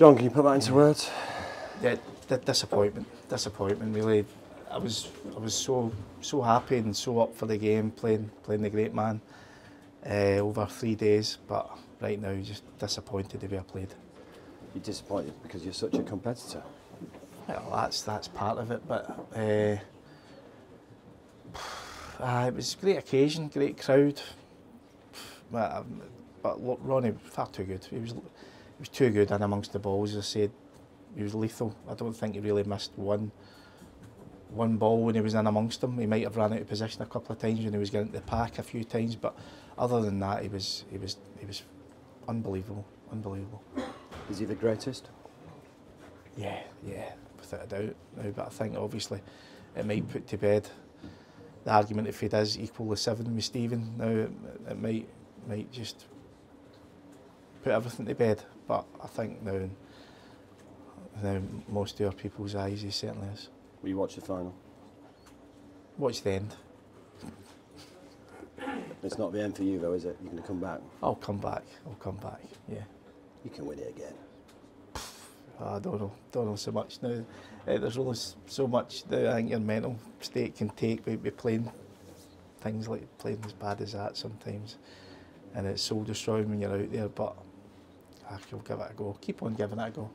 John, can you put that into words? Yeah, the disappointment, disappointment. Really, I was I was so so happy and so up for the game, playing playing the great man uh, over three days. But right now, just disappointed the way I played. You're disappointed because you're such a competitor. Well, that's that's part of it, but uh, uh, it was a great occasion, great crowd. But, um, but look, Ronnie far too good. He was was too good in amongst the balls. As I said, he was lethal. I don't think he really missed one one ball when he was in amongst them. He might have run out of position a couple of times when he was getting to the pack a few times, but other than that, he was he was he was unbelievable, unbelievable. Is he the greatest? Yeah, yeah, without a doubt. Now, but I think obviously it might put to bed the argument if he does equal the seven with Stephen. Now it, it might might just put everything to bed. But I think now, now most of our people's eyes, he certainly is. Will you watch the final? Watch the end. It's not the end for you though, is it? You're going to come back. I'll come back. I'll come back. Yeah. You can win it again. I don't know. Don't know so much now. Uh, there's only so much that I think your mental state can take by, by playing things like playing as bad as that sometimes, and it's soul destroying when you're out there. But I will give it a go. Keep on giving it a go.